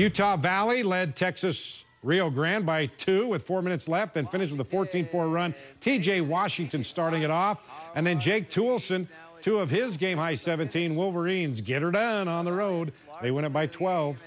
Utah Valley led Texas Rio Grande by two with four minutes left, then finished with a 14-4 run. TJ Washington starting it off, and then Jake Toolson, two of his game-high 17 Wolverines get her done on the road. They win it by 12.